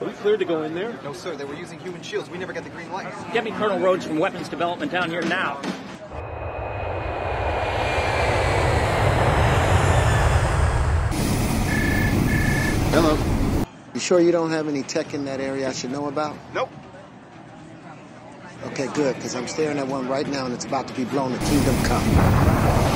Are we cleared to go in there. No, sir. They were using human shields. We never got the green light. Get me Colonel Rhodes from Weapons Development down here now. Hello. You sure you don't have any tech in that area I should know about? Nope. Okay, good, because I'm staring at one right now and it's about to be blown to Kingdom Come.